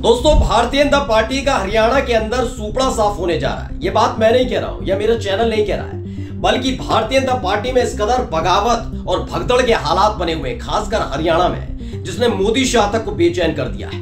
दोस्तों, भारतीय जनता पार्टी का हरियाणा के अंदर सुपड़ा साफ़ होने जा रहा है। ये बात मैं नहीं कह रहा हूँ या मेरा चैनल नहीं कह रहा है, बल्कि भारतीय जनता पार्टी में इस कदर बगावत और भगदड़ के हालात बने हुए खासकर हरियाणा में, जिसने मोदी शाह तक को बेचैन कर दिया है।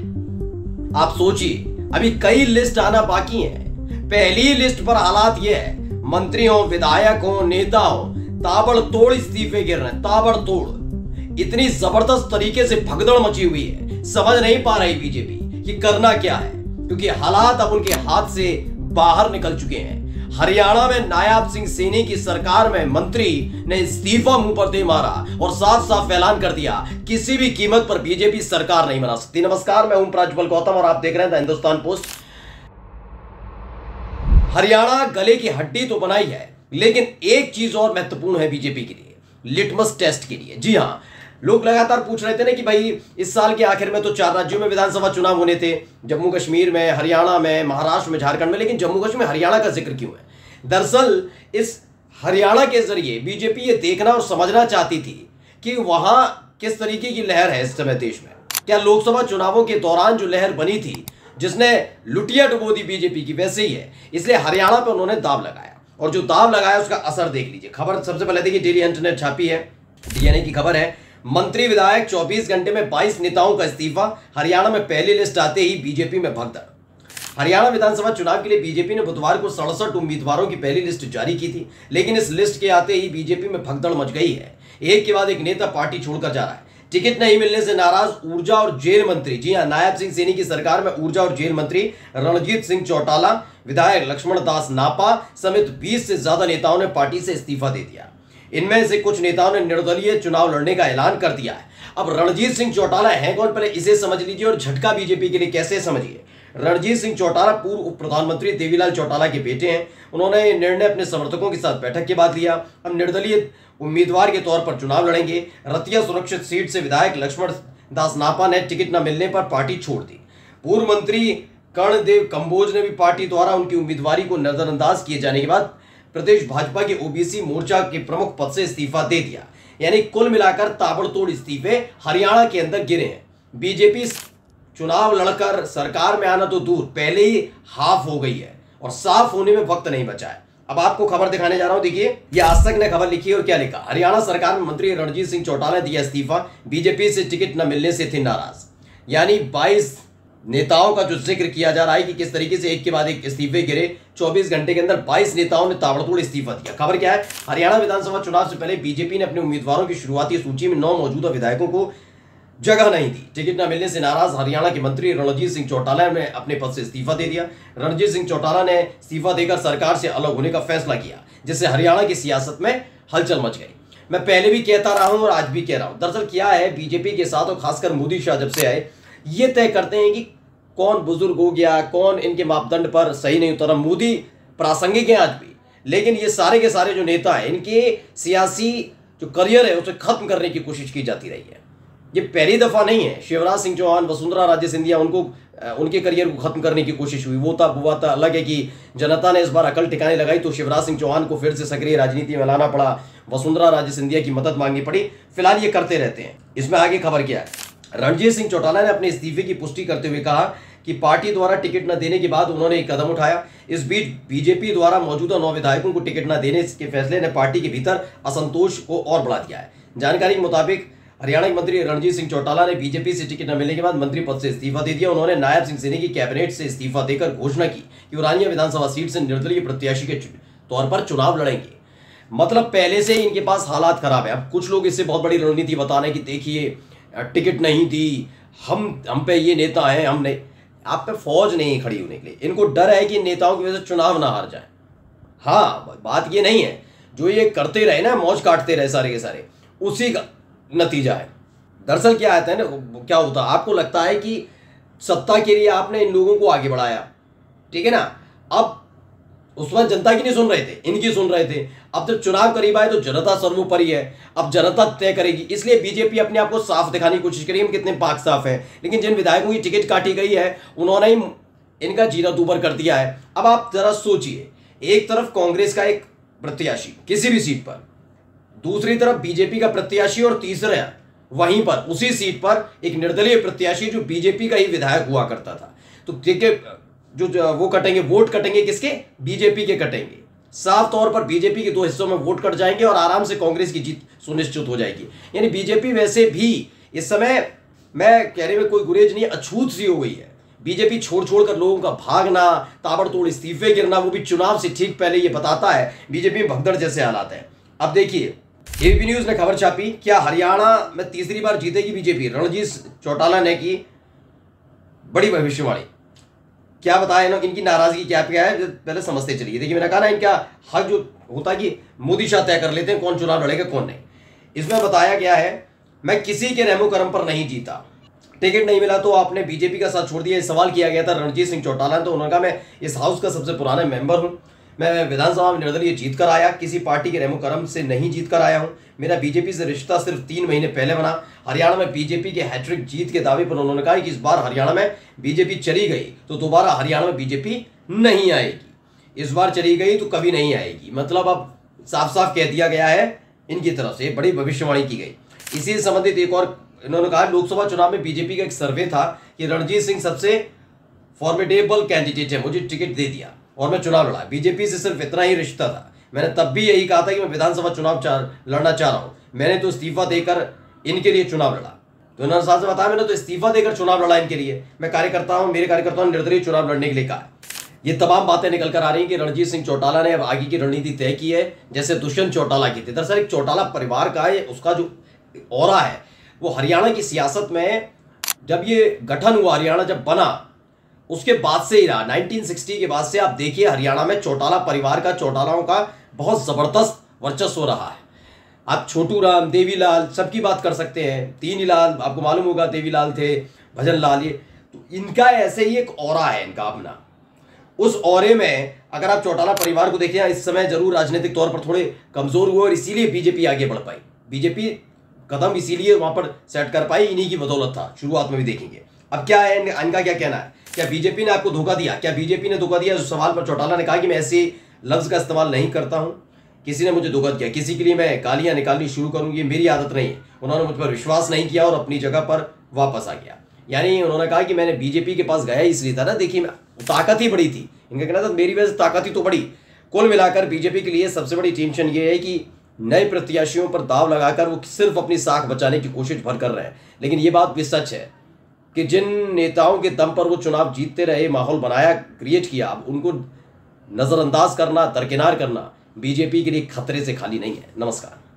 आप सोचिए, अभी कई लिस्ट आना बाकी है। पहली लिस्ट पर हालात यह है, मंत्रियों, विधायकों, नेताओं, ताबड़तोड़ इस्तीफे गिर रहे हैं, ताबड़तोड़। इतनी ज़बरदस्त तरीके से भगदड़ मची हुई है, समझ नहीं पा रही बीजेपी। कि करना क्या है? क्योंकि हालात अब उनके हाथ से बाहर निकल चुके हैं। हरियाणा में नायाब सिंह सैनी की सरकार में मंत्री ने इस्तीफा मुँह पर दे मारा और साफ़ साफ़ ऐलान कर दिया, किसी भी कीमत पर बीजेपी सरकार नहीं बना सकती। नमस्कार, मैं ओम प्राज्वल गौतम और आप देख रहे हैं हिंदुस्तान पोस्ट। हरियाणा गले की हड्डी तो बनाई है, लेकिन एक चीज़ और महत्वपूर्ण है बीजेपी के लिए, लिटमस टेस्ट के लिए। जी हाँ लोग लगातार पूछ रहे थे ना कि भाई, इस साल के आखिर में तो चार राज्यों में विधानसभा चुनाव होने थे। जम्मू कश्मीर में, हरियाणा में, महाराष्ट्र में, झारखंड में, लेकिन जम्मू कश्मीर हरियाणा का ज़िक्र क्यों है? दरअसल, इस हरियाणा के ज़रिए बीजेपी ये देखना और समझना चाहती थी कि वहाँ किस तरीके की लहर है इस समय देश में। क्या लोकसभा चुनावों के दौरान जो लहर बनी थी, जिसने लुटिया डुबो दी बीजेपी की, वैसे ही है। इसलिए हरियाणा पर उन्होंने दाव लगाया। और जो दाव लगाया, उसका असर देख लीजिए। खबर सबसे पहले देखिए, डेली इंटरनेट छापी है। डीएनए की खबर है। मंत्री विधायक 24 घंटे में 22 नेताओं का इस्तीफा, हरियाणा में पहली लिस्ट आते ही बीजेपी में भगदड़। हरियाणा विधानसभा चुनाव के लिए बीजेपी ने बुधवार को सड़सठ उम्मीदवारों की पहली लिस्ट जारी की थी, लेकिन इस लिस्ट के आते ही बीजेपी में भगदड़ मच गई है। एक के बाद एक नेता पार्टी छोड़कर जा रहा है। टिकट नहीं मिलने से नाराज़ ऊर्जा और जेल मंत्री। जी हाँ, नायब सिंह सैनी की सरकार में ऊर्जा और जेल मंत्री रणजीत सिंह चौटाला, विधायक लक्ष्मण दास नापा समेत 20 से ज़्यादा नेताओं ने पार्टी से इस्तीफा दे दिया। इनमें से कुछ नेताओं ने निर्दलीय चुनाव लड़ने का ऐलान कर दिया है। अब रणजीत सिंह चौटाला है, कौन पहले इसे समझ लीजिए और झटका बीजेपी के लिए कैसे समझिए? रणजीत सिंह चौटाला पूर्व उप प्रधानमंत्री देवीलाल चौटाला के बेटे हैं। उन्होंने निर्णय अपने समर्थकों के साथ बैठक के बाद लिया। अब निर्दलीय उम्मीदवार के तौर पर चुनाव लड़ेंगे। रतिया सुरक्षित सीट से विधायक लक्ष्मण दास नापा ने टिकट न मिलने पर पार्टी छोड़ दी। पूर्व मंत्री कर्णदेव कंबोज ने भी पार्टी द्वारा उनकी उम्मीदवारी को नजरअंदाज किए जाने के बाद प्रदेश भाजपा के ओबीसी मोर्चा के प्रमुख पद से इस्तीफा दे दिया। यानी कुल मिलाकर ताबड़तोड़ इस्तीफे हरियाणा के अंदर गिरे हैं। बीजेपी चुनाव लड़कर सरकार में आना तो दूर, पहले ही हाफ़ हो गई है और साफ़ होने में वक्त नहीं बचा है। अब आपको खबर दिखाने जा रहा हूँ, देखिए, ये आज तक ने खबर लिखी और क्या लिखा? हरियाणा सरकार में मंत्री रणजीत सिंह चौटाला ने दिया इस्तीफा, बीजेपी से टिकट न मिलने से थे नाराज़। यानी 22 नेताओं का जो ज़िक्र किया जा रहा है कि किस तरीके से एक के बाद एक इस्तीफे गिरे 24 घंटे के अंदर 22 नेताओं ने ताबड़तोड़ इस्तीफा दिया। खबर क्या है? हरियाणा विधानसभा चुनाव से पहले बीजेपी ने अपने उम्मीदवारों की शुरुआती सूची में नौ मौजूदा विधायकों को जगह नहीं दी। टिकट न मिलने से नाराज़ हरियाणा के मंत्री रणजीत सिंह चौटाला ने अपने पद से इस्तीफा दे दिया। रणजीत सिंह चौटाला ने इस्तीफा देकर सरकार से अलग होने का फैसला किया, जिससे हरियाणा की सियासत में हलचल मच गई। मैं पहले भी कहता रहा हूँ और आज भी कह रहा हूँ। दरअसल क्या है? बीजेपी के साथ और खासकर मोदी शाह जब से आए ये तय करते हैं कि कौन बुज़ुर्ग हो गया, कौन इनके मापदंड पर सही नहीं उतरा। मोदी प्रासंगिक है आज भी, लेकिन ये सारे के सारे जो नेता हैं, इनके सियासी जो करियर है, उसे खत्म करने की कोशिश की जाती रही है। ये पहली दफ़ा नहीं है। शिवराज सिंह चौहान, वसुंधरा राजे सिंधिया, उनको उनके करियर को खत्म करने की कोशिश हुई। वो था वो था। अलग है कि जनता ने इस बार अकल टिकाने लगाई तो शिवराज सिंह चौहान को फिर से सक्रिय राजनीति में लाना पड़ा। वसुंधरा राजे सिंधिया की मदद मांगनी पड़ी। फ़िलहाल ये करते रहते हैं। इसमें आगे खबर क्या है? रणजीत सिंह चौटाला ने अपने इस्तीफे की पुष्टि करते हुए कहा कि पार्टी द्वारा टिकट न देने के बाद उन्होंने एक कदम उठाया। इस बीच बीजेपी द्वारा मौजूदा नौ विधायकों को टिकट न देने के फैसले ने पार्टी के भीतर असंतोष को और बढ़ा दिया है। जानकारी के मुताबिक हरियाणा के मंत्री रणजीत सिंह चौटाला ने बीजेपी से टिकट न मिलने के बाद मंत्री पद से इस्तीफा दे दिया। उन्होंने नायब सिंह सैनी की कैबिनेट से इस्तीफा देकर घोषणा की कि उरानिया विधानसभा सीट से निर्दलीय प्रत्याशी के तौर पर चुनाव लड़ेंगे। मतलब पहले से ही इनके पास हालात खराब है। अब कुछ लोग इससे बहुत बड़ी रणनीति बताने की देखिए। टिकट नहीं दी। हम हम पे ये नेता हैं, हम नहीं आप पे फौज नहीं खड़ी होने के लिए। इनको डर है कि नेताओं की वजह से चुनाव ना हार जाए। हाँ बात ये नहीं है। जो ये करते रहे ना, मौज काटते रहे सारे के सारे, उसी का नतीजा है। दरअसल क्या आता है ना, क्या होता है आपको लगता है कि सत्ता के लिए आपने इन लोगों को आगे बढ़ाया। ठीक है ना? अब उस वक्त जनता की नहीं सुन रहे थे, इनकी सुन रहे थे। अब जब चुनाव करीब आए तो जनता सर्वोपरि है। अब जनता तय करेगी। इसलिए बीजेपी अपने आप को साफ़ दिखाने की कोशिश करेगी हम कितने पाक साफ़ है। लेकिन जिन विधायकों की टिकट काटी गई है, उन्होंने ही इनका जीना दूबर कर दिया है। अब आप जरा सोचिए, एक तरफ़ कांग्रेस का एक प्रत्याशी किसी भी सीट पर, दूसरी तरफ़ बीजेपी का प्रत्याशी और तीसरा वहीं पर, उसी सीट पर एक निर्दलीय प्रत्याशी जो बीजेपी का ही विधायक हुआ करता था। तो टिकट जो, वो कटेंगे वोट कटेंगे किसके? बीजेपी के कटेंगे। साफ़ तौर पर बीजेपी के दो हिस्सों में वोट कट जाएँगे और आराम से कांग्रेस की जीत सुनिश्चित हो जाएगी। यानी बीजेपी वैसे भी इस समय मैं कहने में कोई गुरेज नहीं अछूत सी हो गई है। बीजेपी छोड़ छोड़ कर लोगों का भागना ताबड़तोड़ इस्तीफे गिरना वो भी चुनाव से ठीक पहले ये बताता है बीजेपी में भगदड़ जैसे हालात है। अब देखिए एबीपी न्यूज़ ने खबर छापी क्या हरियाणा में तीसरी बार जीतेगी बीजेपी? रणजीत चौटाला ने की बड़ी भविष्यवाणी। क्या बताया ना, इनकी नाराज़गी क्या क्या है, पहले समझते चलिए। देखिए, मैंने कहा ना, इनका हक जो होता है कि मोदी शाह तय कर लेते हैं कौन चुनाव लड़ेगा, कौन नहीं। इसमें बताया गया है, मैं किसी के रेमो कर्म पर नहीं जीता। टिकट नहीं मिला तो आपने बीजेपी का साथ छोड़ दिया सवाल किया गया था रणजीत सिंह चौटाला तो उन्होंने कहा, मैं इस हाउस का सबसे पुराना मेंबर हूँ। मैं विधानसभा में निर्दलीय जीत कर आया, किसी पार्टी के करम से नहीं जीत कर आया हूँ। मेरा बीजेपी से रिश्ता सिर्फ़ तीन महीने पहले बना। हरियाणा में बीजेपी के हैट्रिक जीत के दावे पर उन्होंने कहा कि इस बार हरियाणा में बीजेपी चली गई तो दोबारा हरियाणा में बीजेपी नहीं आएगी। इस बार चली गई तो कभी नहीं आएगी। मतलब अब साफ़ साफ़ कह दिया गया है, इनकी तरफ़ से बड़ी भविष्यवाणी की गई। इसी से संबंधित एक और इन्होंने कहा, लोकसभा चुनाव में बीजेपी का एक सर्वे था कि रणजीत सिंह सबसे फॉर्मेडेबल कैंडिडेट है, मुझे टिकट दे दिया। और मैं चुनाव लड़ा। बीजेपी से सिर्फ़ इतना ही रिश्ता था। मैंने तब भी यही कहा था कि मैं विधानसभा चुनाव लड़ना चाह रहा हूँ। मैंने तो इस्तीफा देकर इनके लिए चुनाव लड़ा। तो इन्होंने साहब से बताया मैंने तो इस्तीफा देकर चुनाव लड़ा इनके लिए। मैं कार्यकर्ता हूँ, मेरे कार्यकर्ताओं ने निर्दलीय चुनाव लड़ने के लिए कहा ये तमाम बातें निकल कर आ रही हैं कि रणजीत सिंह चौटाला ने अब आगे की रणनीति तय की है, जैसे दुष्यंत चौटाला की थी। दरअसल एक चौटाला परिवार का है, उसका जो और है, वो हरियाणा की सियासत में जब ये गठन हुआ, हरियाणा जब बना उसके बाद से ही रहा। 1960 के बाद से आप देखिए, हरियाणा में चौटाला परिवार का, चौटालाओं का बहुत ज़बरदस्त वर्चस्व रहा है। आप छोटू राम देवीलाल, सबकी बात कर सकते हैं। तीन लाल आपको मालूम होगा, देवीलाल थे भजन लाल ये। तो इनका ऐसे ही एक और है, इनका अपना। उस औरे में अगर आप चौटाला परिवार को देखें इस समय ज़रूर राजनीतिक तौर पर थोड़े कमज़ोर हुए और इसीलिए बीजेपी आगे बढ़ पाई। बीजेपी कदम इसीलिए वहाँ पर सेट कर पाई, इन्हीं की बदौलत था। शुरुआत में भी देखेंगे। अब क्या है, इनका क्या कहना है? क्या बीजेपी ने आपको धोखा दिया? क्या बीजेपी ने धोखा दिया? सवाल पर चौटाला ने कहा कि मैं ऐसे लफ्ज़ का इस्तेमाल नहीं करता हूँ। किसी ने मुझे धोखा दिया। किसी के लिए मैं गालियाँ निकालनी शुरू करूँगी मेरी आदत नहीं है। उन्होंने मुझ पर विश्वास नहीं किया और अपनी जगह पर वापस आ गया। यानी उन्होंने कहा कि मैंने बीजेपी के पास गया इसलिए था ना। देखिए ताकत ही बड़ी थी। इनका कहना था, मेरी वजह से ताकत ही तो बड़ी। कुल मिलाकर बीजेपी के लिए सबसे बड़ी टेंशन ये है कि नए प्रत्याशियों पर दाव लगाकर वो सिर्फ़ अपनी साख बचाने की कोशिश भर कर रहे हैं। लेकिन ये बात भी सच है। कि जिन नेताओं के दम पर वो चुनाव जीतते रहे, माहौल बनाया क्रिएट किया, अब उनको नज़रअंदाज करना, दरकिनार करना बीजेपी के लिए खतरे से खाली नहीं है। नमस्कार।